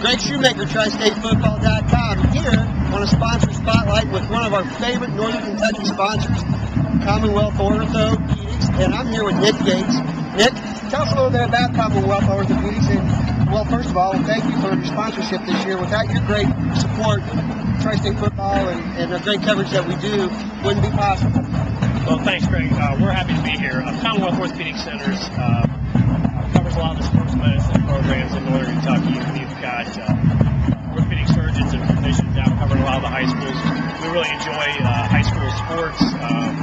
Greg Shoemaker, TriStateFootball.com. Here on a sponsor spotlight with one of our favorite Northern Kentucky sponsors, Commonwealth Orthopedics, and I'm here with Nick Gates. Nick, tell us a little bit about Commonwealth Orthopedics. And well, first of all, thank you for your sponsorship this year. Without your great support, Tri-State football and, and the great coverage that we do wouldn't be possible. Well, thanks, Greg. Uh, we're happy to be here. Uh, Commonwealth Orthopedic Centers uh, covers a lot of the sports medicine programs in Northern Kentucky. High schools. We really enjoy uh, high school sports. Um,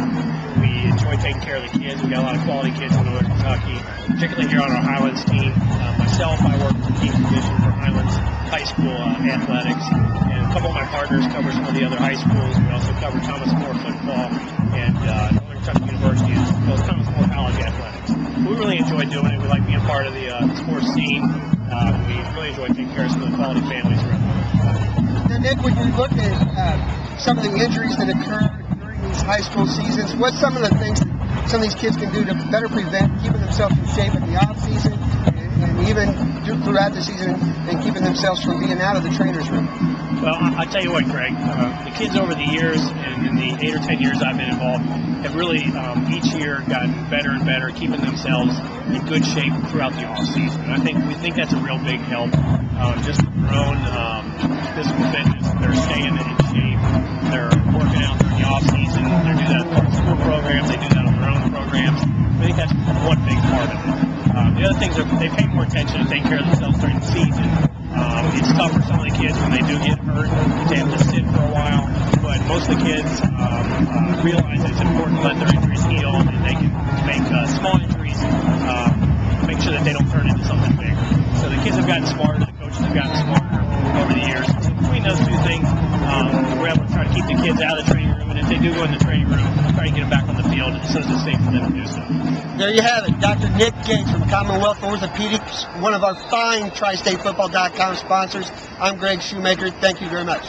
we enjoy taking care of the kids. We've got a lot of quality kids in Northern Kentucky, particularly here on our Highlands team. Uh, myself, I work the team physician for Highlands High School uh, athletics, and a couple of my partners cover some of the other high schools. We also cover Thomas More football and uh, Northern Kentucky University as well as Thomas More college athletics. We really enjoy doing it. We like being part of the uh, sports scene. Uh, we really enjoy taking care of some of the quality families when you look at uh, some of the injuries that occur during these high school seasons, what's some of the things that some of these kids can do to better prevent keeping themselves in shape in the off season and, even throughout the season and keeping themselves from being out of the trainer's room? Well, I, tell you what, Greg, uh, the kids over the years and in the eight or ten years I've been involved have really um, each year gotten better and better, keeping themselves in good shape throughout the off season. I think we think that's a real big help. Um, just for their own um, physical think that's one big part of it. Um, the other things are they pay more attention to take care of themselves during the season. Um, it's tough for some of the kids when they do get hurt to have to sit for a while, but most of the kids um, uh, realize it's important to let their injuries heal and they can make uh, small injuries, um, make sure that they don't turn into something bigger. So the kids have gotten smarter, the coaches have gotten smarter over the years. So between those two things, um, we're able to try to keep the kids out of the training if they do go in the training room, try to get them back on the field it's safe for them to do so. There you have it. Dr. Nick Gates from Commonwealth Orthopedics, one of our fine TriStateFootball.com sponsors. I'm Greg Shoemaker. Thank you very much.